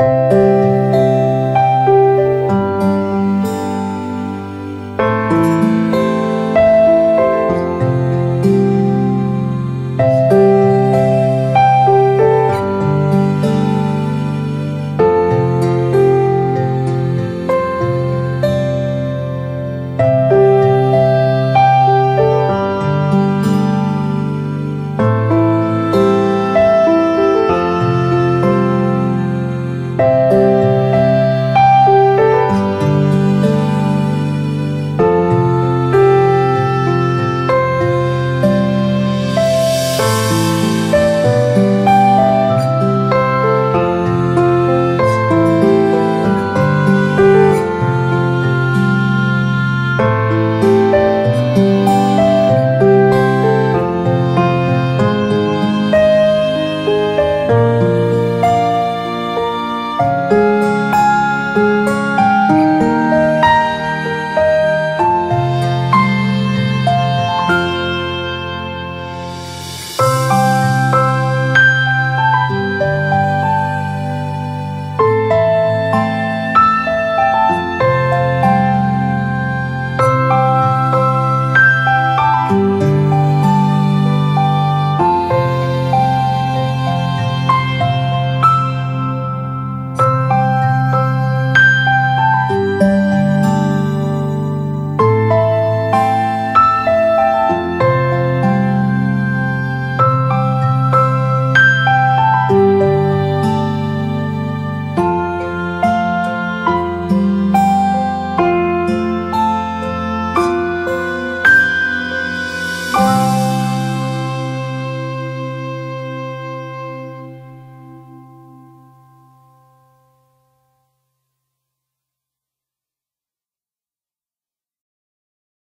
Música